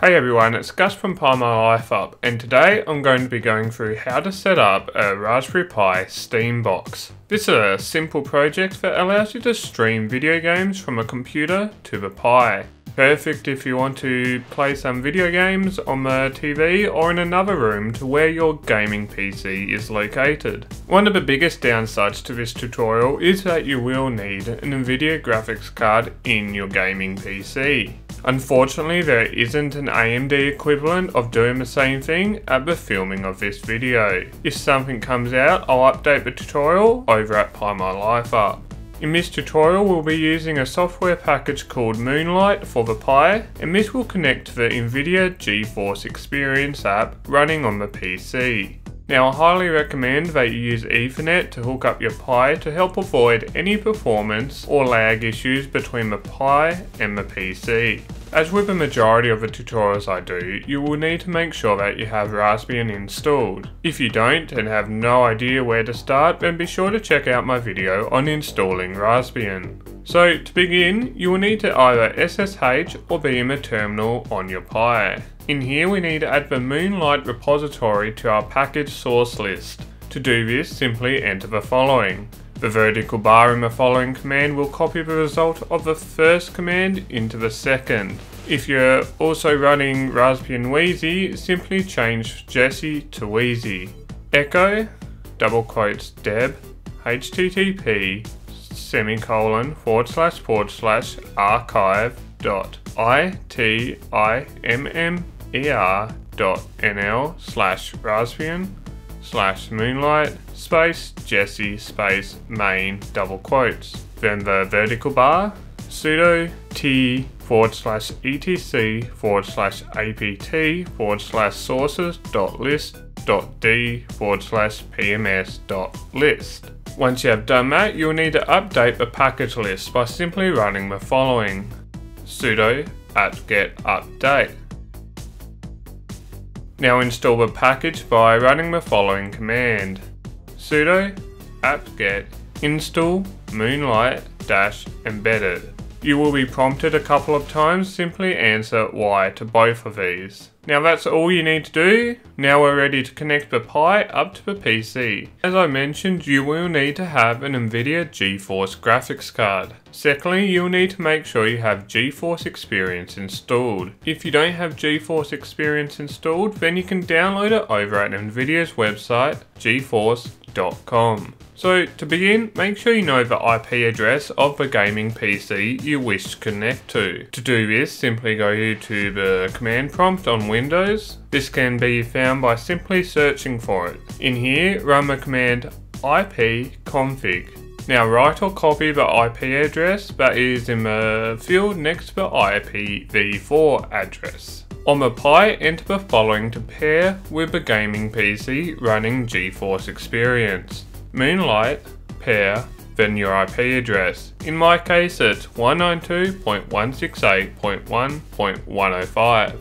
Hey everyone, it's Gus from My Life Up, and today I'm going to be going through how to set up a Raspberry Pi Steam box. This is a simple project that allows you to stream video games from a computer to the Pi. Perfect if you want to play some video games on the TV or in another room to where your gaming PC is located. One of the biggest downsides to this tutorial is that you will need an Nvidia graphics card in your gaming PC. Unfortunately, there isn't an AMD equivalent of doing the same thing at the filming of this video. If something comes out, I'll update the tutorial over at Pi My Life Up. In this tutorial we'll be using a software package called Moonlight for the Pi and this will connect to the NVIDIA GeForce Experience app running on the PC. Now I highly recommend that you use Ethernet to hook up your Pi to help avoid any performance or lag issues between the Pi and the PC. As with the majority of the tutorials I do, you will need to make sure that you have Raspbian installed. If you don't and have no idea where to start, then be sure to check out my video on installing Raspbian. So to begin, you will need to either SSH or be in terminal on your Pi. In here we need to add the Moonlight repository to our package source list. To do this, simply enter the following. The vertical bar in the following command will copy the result of the first command into the second. If you're also running Raspbian Wheezy, simply change Jessie to Wheezy. Echo, double quotes deb, http, semicolon, forward slash forward slash archive dot I-T-I-M-M-E-R dot, N-L, slash raspbian slash moonlight space jessie space main double quotes. Then the vertical bar sudo t forward slash etc forward slash apt forward slash sources dot list dot d forward slash pms dot list. Once you have done that, you'll need to update the package list by simply running the following sudo apt-get update now install the package by running the following command sudo apt-get install moonlight-embedded. You will be prompted a couple of times, simply answer Y to both of these. Now that's all you need to do. Now we're ready to connect the Pi up to the PC. As I mentioned, you will need to have an NVIDIA GeForce graphics card. Secondly, you'll need to make sure you have GeForce Experience installed. If you don't have GeForce Experience installed, then you can download it over at NVIDIA's website, geforce.com. So to begin, make sure you know the IP address of the gaming PC you wish to connect to. To do this, simply go to the command prompt on Windows. This can be found by simply searching for it. In here, run the command ipconfig. Now write or copy the IP address that is in the field next to the IPv4 address. On the Pi, enter the following to pair with the gaming PC running GeForce Experience. Moonlight, pair, then your IP address. In my case it's 192.168.1.105.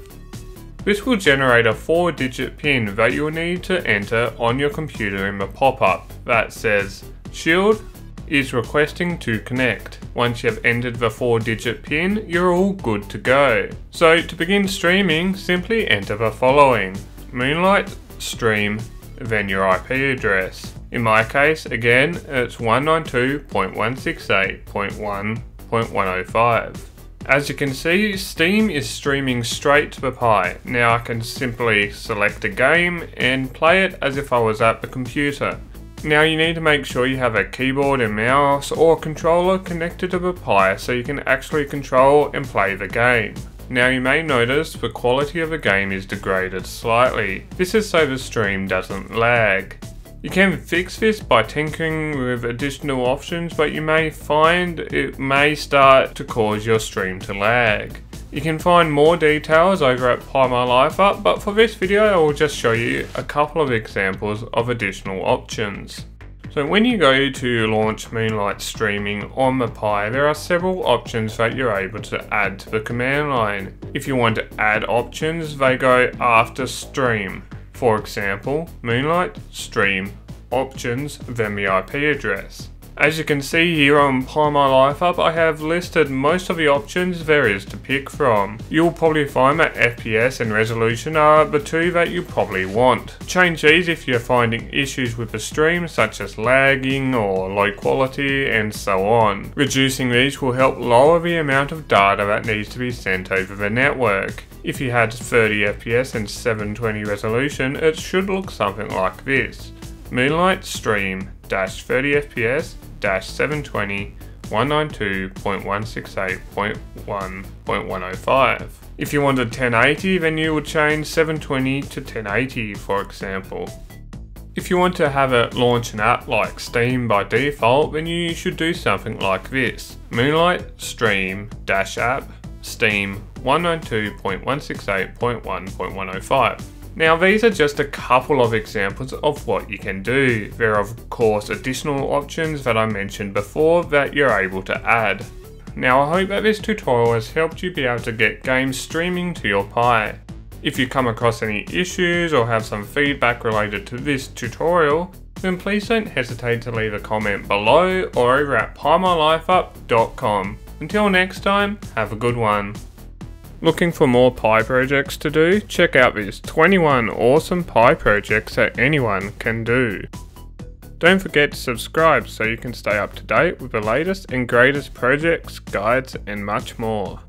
This will generate a 4 digit pin that you'll need to enter on your computer in the pop-up that says Shield is requesting to connect. Once you have entered the 4 digit pin, you're all good to go. So to begin streaming, simply enter the following. Moonlight, stream, then your IP address. In my case, again, it's 192.168.1.105. As you can see, Steam is streaming straight to the Pi. Now I can simply select a game and play it as if I was at the computer. Now you need to make sure you have a keyboard and mouse or controller connected to the Pi so you can actually control and play the game. Now you may notice the quality of the game is degraded slightly. This is so the stream doesn't lag. You can fix this by tinkering with additional options, but you may find it may start to cause your stream to lag. You can find more details over at Pi My Life Up, but for this video I will just show you a couple of examples of additional options. So when you go to launch Moonlight Streaming on the Pi, there are several options that you're able to add to the command line. If you want to add options, they go after Stream. For example, Moonlight, Stream, Options, then the IP address. As you can see here on Pi My Life Up, I have listed most of the options there is to pick from. You'll probably find that FPS and resolution are the two that you probably want. Change these if you're finding issues with the stream such as lagging or low quality and so on. Reducing these will help lower the amount of data that needs to be sent over the network. If you had 30 FPS and 720 resolution, it should look something like this. Moonlight Stream dash 30 FPS 720 192.168.1.105. If you wanted 1080 then you would change 720 to 1080 for example. If you want to have it launch an app like Steam by default then you should do something like this. Moonlight Stream Dash App Steam 192.168.1.105. Now these are just a couple of examples of what you can do. There are of course additional options that I mentioned before that you're able to add. Now I hope that this tutorial has helped you be able to get games streaming to your Pi. If you come across any issues or have some feedback related to this tutorial, then please don't hesitate to leave a comment below or over at PiMyLifeUp.com. Until next time, have a good one. Looking for more Pi projects to do? Check out these 21 awesome Pi projects that anyone can do. Don't forget to subscribe so you can stay up to date with the latest and greatest projects, guides and much more.